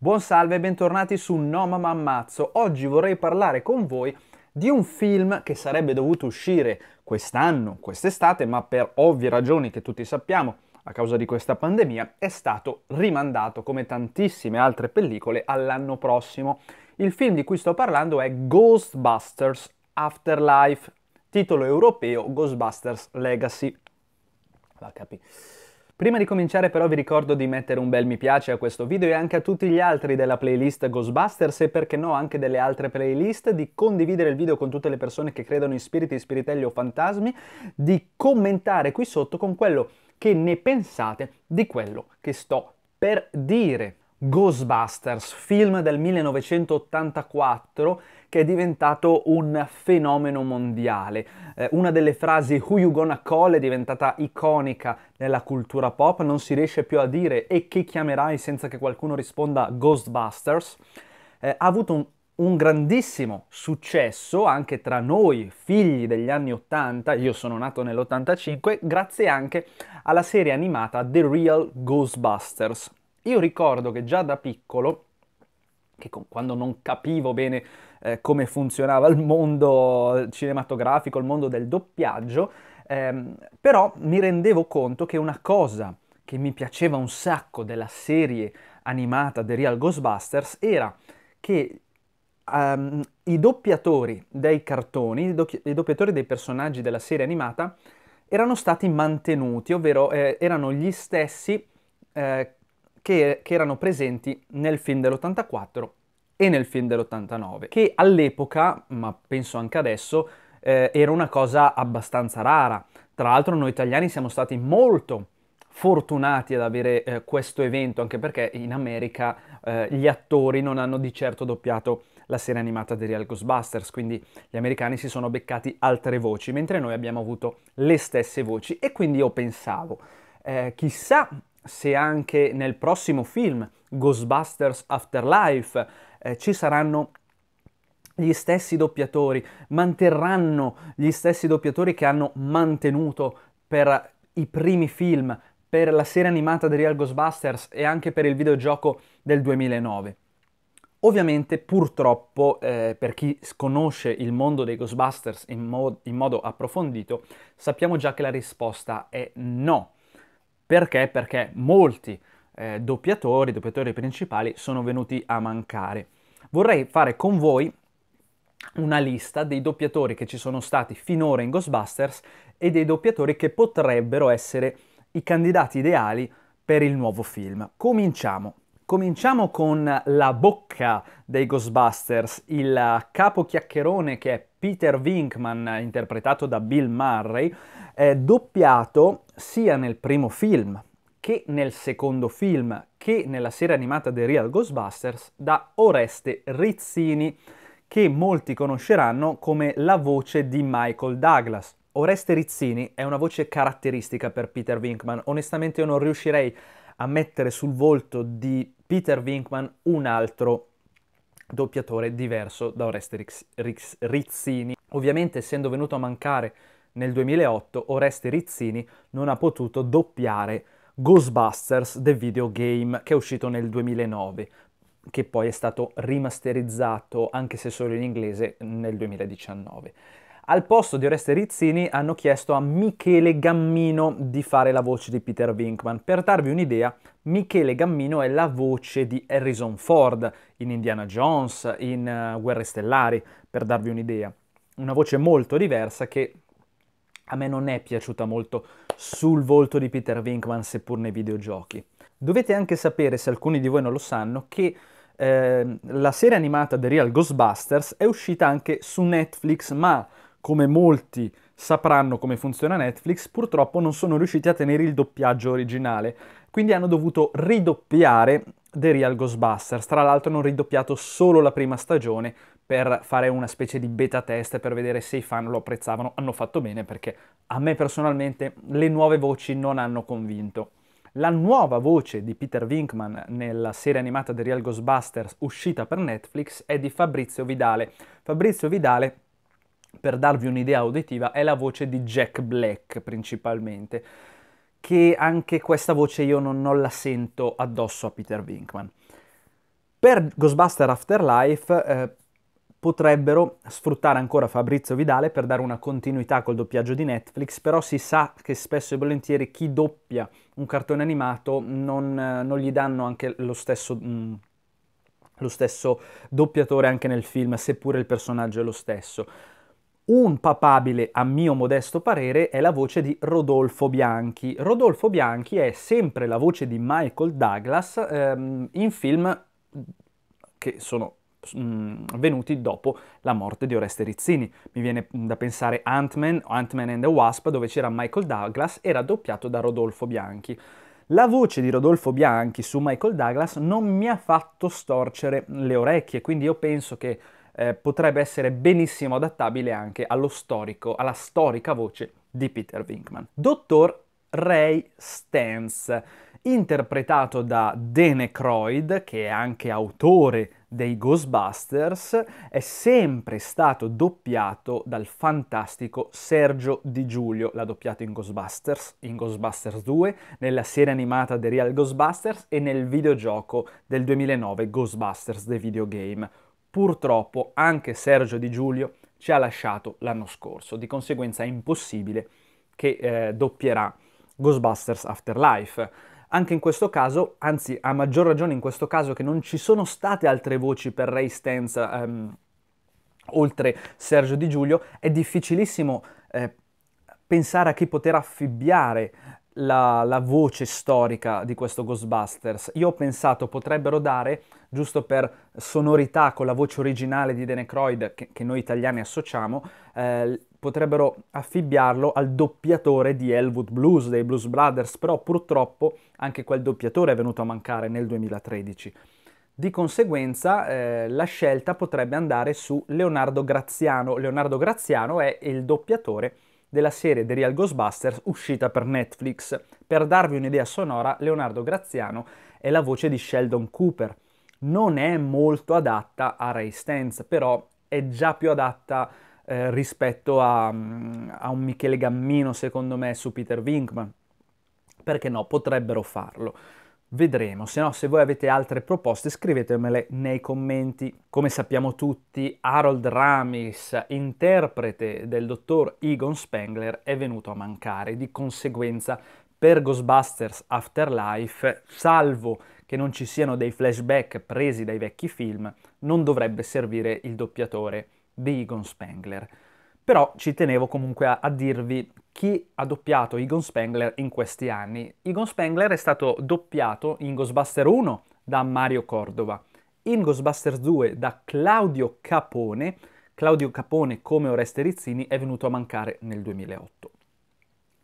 Buon salve e bentornati su No Mamma Ammazzo. Oggi vorrei parlare con voi di un film che sarebbe dovuto uscire quest'anno, quest'estate, ma per ovvie ragioni che tutti sappiamo, a causa di questa pandemia, è stato rimandato, come tantissime altre pellicole, all'anno prossimo. Il film di cui sto parlando è Ghostbusters Afterlife, titolo europeo Ghostbusters Legacy. Va capì. Prima di cominciare però vi ricordo di mettere un bel mi piace a questo video e anche a tutti gli altri della playlist Ghostbusters e perché no anche delle altre playlist, di condividere il video con tutte le persone che credono in spiriti, spiritelli o fantasmi, di commentare qui sotto con quello che ne pensate di quello che sto per dire. Ghostbusters, film del 1984 che è diventato un fenomeno mondiale. Eh, una delle frasi Who you gonna call è diventata iconica nella cultura pop, non si riesce più a dire e che chiamerai senza che qualcuno risponda Ghostbusters. Eh, ha avuto un, un grandissimo successo anche tra noi, figli degli anni 80, io sono nato nell'85, grazie anche alla serie animata The Real Ghostbusters. Io ricordo che già da piccolo, che quando non capivo bene eh, come funzionava il mondo cinematografico, il mondo del doppiaggio, ehm, però mi rendevo conto che una cosa che mi piaceva un sacco della serie animata The Real Ghostbusters era che um, i doppiatori dei cartoni, i, do- i, doppiatori dei personaggi della serie animata erano stati mantenuti, ovvero eh, erano gli stessi eh, che, che erano presenti nel film dell'84 e nel film dell'89, che all'epoca, ma penso anche adesso, eh, era una cosa abbastanza rara. Tra l'altro noi italiani siamo stati molto fortunati ad avere eh, questo evento, anche perché in America eh, gli attori non hanno di certo doppiato la serie animata di Real Ghostbusters, quindi gli americani si sono beccati altre voci, mentre noi abbiamo avuto le stesse voci. E quindi io pensavo, eh, chissà se anche nel prossimo film, Ghostbusters Afterlife, eh, ci saranno gli stessi doppiatori, manterranno gli stessi doppiatori che hanno mantenuto per i primi film, per la serie animata di Real Ghostbusters e anche per il videogioco del 2009. Ovviamente, purtroppo, eh, per chi conosce il mondo dei Ghostbusters in, mo- in modo approfondito, sappiamo già che la risposta è no. Perché? Perché molti eh, doppiatori, doppiatori principali sono venuti a mancare. Vorrei fare con voi una lista dei doppiatori che ci sono stati finora in Ghostbusters e dei doppiatori che potrebbero essere i candidati ideali per il nuovo film. Cominciamo. Cominciamo con la bocca dei Ghostbusters, il capo chiacchierone che è Peter Winkman, interpretato da Bill Murray, è doppiato sia nel primo film che nel secondo film che nella serie animata The Real Ghostbusters da Oreste Rizzini, che molti conosceranno come la voce di Michael Douglas. Oreste Rizzini è una voce caratteristica per Peter Winkman. Onestamente io non riuscirei a mettere sul volto di Peter Winkman un altro doppiatore diverso da Oreste Rizzini. Ovviamente essendo venuto a mancare nel 2008, Oreste Rizzini non ha potuto doppiare Ghostbusters The Videogame che è uscito nel 2009, che poi è stato rimasterizzato, anche se solo in inglese, nel 2019. Al posto di Oreste Rizzini hanno chiesto a Michele Gammino di fare la voce di Peter Winkman. Per darvi un'idea, Michele Gammino è la voce di Harrison Ford in Indiana Jones, in uh, Guerre Stellari, per darvi un'idea. Una voce molto diversa che a me non è piaciuta molto sul volto di Peter Winkman, seppur nei videogiochi. Dovete anche sapere, se alcuni di voi non lo sanno, che eh, la serie animata The Real Ghostbusters è uscita anche su Netflix, ma come molti sapranno come funziona Netflix, purtroppo non sono riusciti a tenere il doppiaggio originale, quindi hanno dovuto ridoppiare The Real Ghostbusters. Tra l'altro hanno ridoppiato solo la prima stagione per fare una specie di beta test per vedere se i fan lo apprezzavano. Hanno fatto bene perché a me personalmente le nuove voci non hanno convinto. La nuova voce di Peter Winkman nella serie animata The Real Ghostbusters uscita per Netflix è di Fabrizio Vidale. Fabrizio Vidale per darvi un'idea uditiva, è la voce di Jack Black principalmente, che anche questa voce io non, non la sento addosso a Peter Winkman. Per Ghostbuster Afterlife eh, potrebbero sfruttare ancora Fabrizio Vidale per dare una continuità col doppiaggio di Netflix, però si sa che spesso e volentieri chi doppia un cartone animato non, non gli danno anche lo stesso, mh, mm, lo stesso doppiatore anche nel film, seppure il personaggio è lo stesso. Un papabile, a mio modesto parere, è la voce di Rodolfo Bianchi. Rodolfo Bianchi è sempre la voce di Michael Douglas ehm, in film che sono mh, mm, venuti dopo la morte di Oreste Rizzini. Mi viene da pensare Ant-Man, Ant-Man and the Wasp, dove c'era Michael Douglas, era doppiato da Rodolfo Bianchi. La voce di Rodolfo Bianchi su Michael Douglas non mi ha fatto storcere le orecchie, quindi io penso che eh, potrebbe essere benissimo adattabile anche allo storico, alla storica voce di Peter Winkman. Dottor Ray Stantz, interpretato da Dene Croyd, che è anche autore dei Ghostbusters, è sempre stato doppiato dal fantastico Sergio Di Giulio. L'ha doppiato in Ghostbusters, in Ghostbusters 2, nella serie animata The Real Ghostbusters e nel videogioco del 2009 Ghostbusters The Video Game. Purtroppo anche Sergio Di Giulio ci ha lasciato l'anno scorso, di conseguenza è impossibile che eh, doppierà Ghostbusters Afterlife. Anche in questo caso, anzi a maggior ragione in questo caso che non ci sono state altre voci per Ray Stans ehm, oltre Sergio Di Giulio, è difficilissimo eh, pensare a chi poter affibbiare la, la, voce storica di questo Ghostbusters. Io ho pensato potrebbero dare, giusto per sonorità con la voce originale di Dene Croyd, che, che noi italiani associamo, eh, potrebbero affibbiarlo al doppiatore di Elwood Blues, dei Blues Brothers, però purtroppo anche quel doppiatore è venuto a mancare nel 2013. Di conseguenza eh, la scelta potrebbe andare su Leonardo Graziano. Leonardo Graziano è il doppiatore della serie The Real Ghostbusters uscita per Netflix. Per darvi un'idea sonora, Leonardo Graziano è la voce di Sheldon Cooper. Non è molto adatta a Ray Stantz, però è già più adatta eh, rispetto a, mm, a, un Michele Gammino, secondo me, su Peter Winkman. Perché no, potrebbero farlo. Vedremo, se no se voi avete altre proposte scrivetemele nei commenti. Come sappiamo tutti, Harold Ramis, interprete del dottor Egon Spengler, è venuto a mancare. Di conseguenza, per Ghostbusters Afterlife, salvo che non ci siano dei flashback presi dai vecchi film, non dovrebbe servire il doppiatore di Egon Spengler. Però ci tenevo comunque a, a, dirvi chi ha doppiato Egon Spengler in questi anni. Egon Spengler è stato doppiato in Ghostbuster 1 da Mario Cordova, in Ghostbusters 2 da Claudio Capone. Claudio Capone, come Oreste Rizzini, è venuto a mancare nel 2008.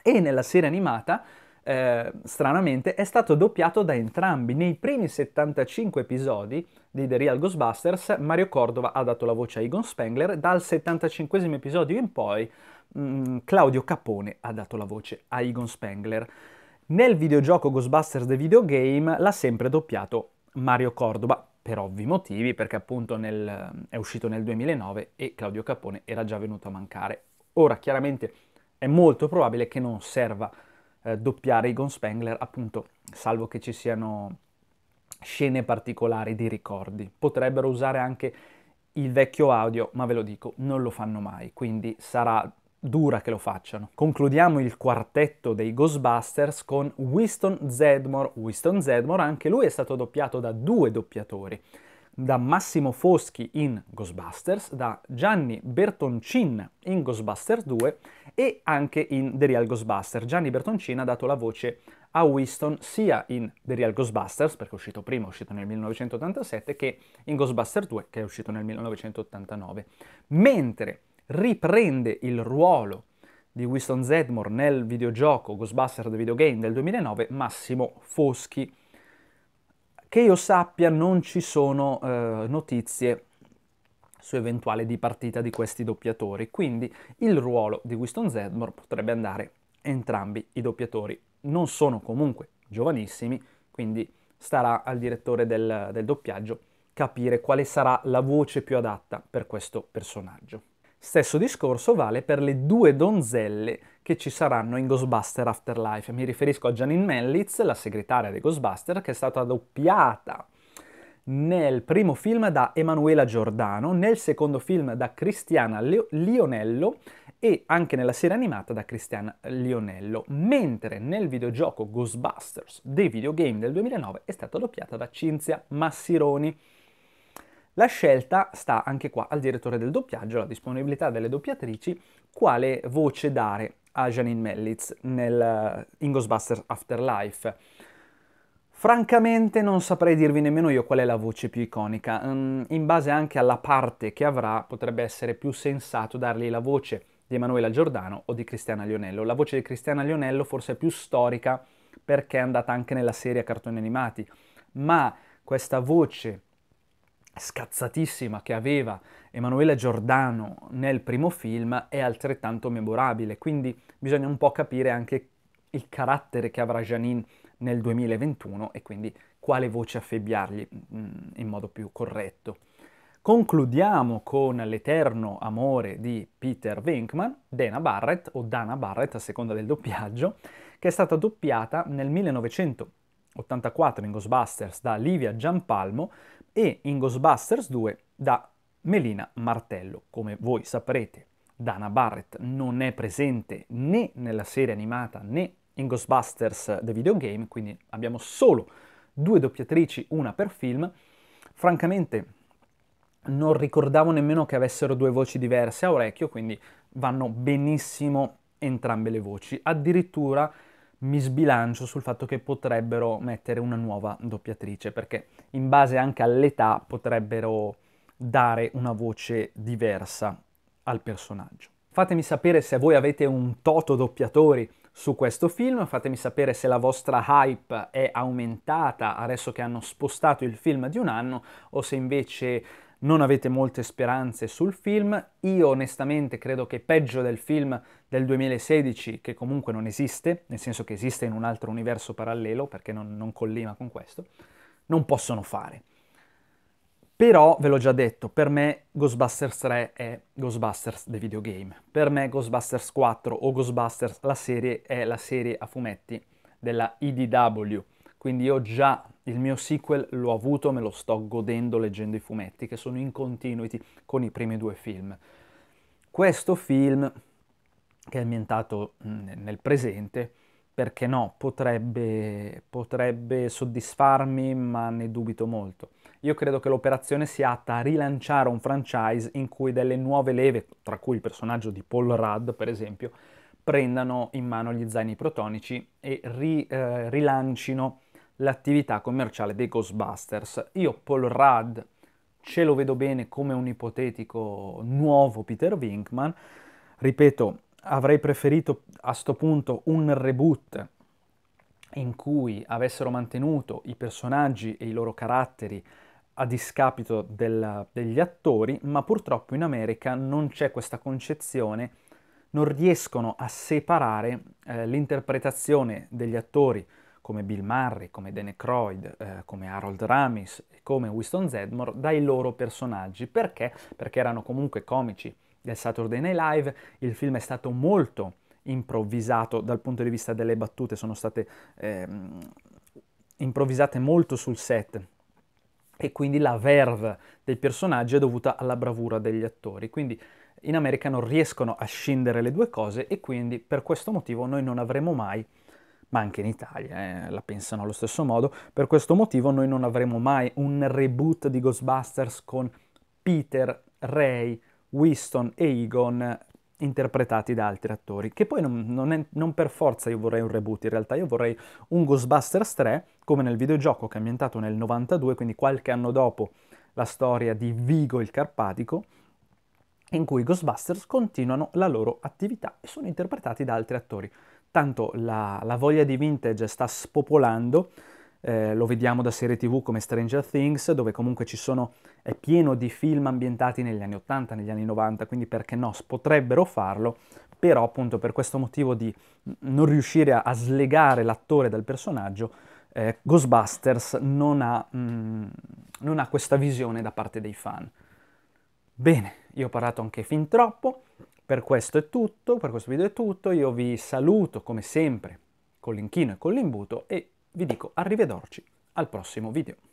E nella serie animata eh, stranamente, è stato doppiato da entrambi. Nei primi 75 episodi di The Real Ghostbusters, Mario Cordova ha dato la voce a Egon Spengler, dal 75 episodio in poi mh, mm, Claudio Capone ha dato la voce a Egon Spengler. Nel videogioco Ghostbusters The Video Game l'ha sempre doppiato Mario Cordova, per ovvi motivi, perché appunto nel, è uscito nel 2009 e Claudio Capone era già venuto a mancare. Ora, chiaramente, è molto probabile che non serva eh, doppiare Egon Spengler, appunto, salvo che ci siano scene particolari di ricordi. Potrebbero usare anche il vecchio audio, ma ve lo dico, non lo fanno mai, quindi sarà dura che lo facciano. Concludiamo il quartetto dei Ghostbusters con Winston Zedmore. Winston Zedmore, anche lui è stato doppiato da due doppiatori da Massimo Foschi in Ghostbusters, da Gianni Bertoncin in Ghostbusters 2 e anche in The Real Ghostbusters. Gianni Bertoncin ha dato la voce a Winston sia in The Real Ghostbusters, perché è uscito prima, è uscito nel 1987, che in Ghostbusters 2, che è uscito nel 1989. Mentre riprende il ruolo di Winston Zedmore nel videogioco Ghostbusters The Video Game del 2009, Massimo Foschi. Che io sappia non ci sono eh, notizie su eventuale dipartita di questi doppiatori, quindi il ruolo di Winston Zedmore potrebbe andare entrambi i doppiatori. Non sono comunque giovanissimi, quindi starà al direttore del, del doppiaggio capire quale sarà la voce più adatta per questo personaggio. Stesso discorso vale per le due donzelle che ci saranno in Ghostbuster Afterlife. Mi riferisco a Janine Mellitz, la segretaria dei Ghostbuster, che è stata doppiata nel primo film da Emanuela Giordano, nel secondo film da Cristiana Lionello e anche nella serie animata da Cristiana Lionello, mentre nel videogioco Ghostbusters dei videogame del 2009 è stata doppiata da Cinzia Massironi. La scelta sta anche qua al direttore del doppiaggio, la disponibilità delle doppiatrici, quale voce dare a Janine Mellitz nel, in Ghostbusters Afterlife. Francamente non saprei dirvi nemmeno io qual è la voce più iconica. Mm, in base anche alla parte che avrà, potrebbe essere più sensato dargli la voce di Emanuela Giordano o di Cristiana Lionello. La voce di Cristiana Lionello forse è più storica perché è andata anche nella serie a cartoni animati, ma questa voce scazzatissima che aveva Emanuela Giordano nel primo film è altrettanto memorabile, quindi bisogna un po' capire anche il carattere che avrà Janine nel 2021 e quindi quale voce affebbiargli mm, in modo più corretto. Concludiamo con l'eterno amore di Peter Venkman, Dana Barrett o Dana Barrett a seconda del doppiaggio, che è stata doppiata nel 1984 in Ghostbusters da Livia Giampalmo e in Ghostbusters 2 da Melina Martello. Come voi saprete, Dana Barrett non è presente né nella serie animata né in Ghostbusters The Videogame, quindi abbiamo solo due doppiatrici, una per film. Francamente non ricordavo nemmeno che avessero due voci diverse a orecchio, quindi vanno benissimo entrambe le voci. Addirittura mi sbilancio sul fatto che potrebbero mettere una nuova doppiatrice, perché in base anche all'età potrebbero dare una voce diversa al personaggio. Fatemi sapere se voi avete un toto doppiatori su questo film, fatemi sapere se la vostra hype è aumentata adesso che hanno spostato il film di un anno o se invece non avete molte speranze sul film. Io onestamente credo che peggio del film del 2016, che comunque non esiste, nel senso che esiste in un altro universo parallelo, perché non, non collima con questo, non possono fare. Però, ve l'ho già detto, per me Ghostbusters 3 è Ghostbusters The Videogame. Per me Ghostbusters 4 o Ghostbusters la serie è la serie a fumetti della IDW. Quindi io già il mio sequel l'ho avuto, me lo sto godendo leggendo i fumetti, che sono in continuity con i primi due film. Questo film, che è ambientato nel presente, perché no, potrebbe, potrebbe soddisfarmi, ma ne dubito molto. Io credo che l'operazione sia atta a rilanciare un franchise in cui delle nuove leve, tra cui il personaggio di Paul Rudd, per esempio, prendano in mano gli zaini protonici e ri, eh, rilancino l'attività commerciale dei Ghostbusters. Io Paul Rudd ce lo vedo bene come un ipotetico nuovo Peter Winkman. Ripeto, avrei preferito a sto punto un reboot in cui avessero mantenuto i personaggi e i loro caratteri a discapito del, degli attori, ma purtroppo in America non c'è questa concezione, non riescono a separare eh, l'interpretazione degli attori come Bill Murray, come Danny Croyd, eh, come Harold Ramis come Winston Zedmore dai loro personaggi. Perché? Perché erano comunque comici del Saturday Night Live, il film è stato molto improvvisato dal punto di vista delle battute, sono state eh, improvvisate molto sul set e quindi la verve dei personaggi è dovuta alla bravura degli attori. Quindi in America non riescono a scindere le due cose e quindi per questo motivo noi non avremo mai ma anche in Italia eh, la pensano allo stesso modo. Per questo motivo noi non avremo mai un reboot di Ghostbusters con Peter, Ray, Winston e Egon interpretati da altri attori, che poi non, non, è, non, per forza io vorrei un reboot, in realtà io vorrei un Ghostbusters 3, come nel videogioco che è ambientato nel 92, quindi qualche anno dopo la storia di Vigo il Carpatico, in cui i Ghostbusters continuano la loro attività e sono interpretati da altri attori. Tanto la, la voglia di vintage sta spopolando, eh, lo vediamo da serie tv come Stranger Things, dove comunque ci sono, è pieno di film ambientati negli anni 80, negli anni 90, quindi perché no, potrebbero farlo, però appunto per questo motivo di non riuscire a, a slegare l'attore dal personaggio, eh, Ghostbusters non ha, mm, non ha questa visione da parte dei fan. Bene, io ho parlato anche fin troppo, per questo è tutto, per questo video è tutto, io vi saluto come sempre con l'inchino e con l'imbuto e vi dico arrivederci al prossimo video.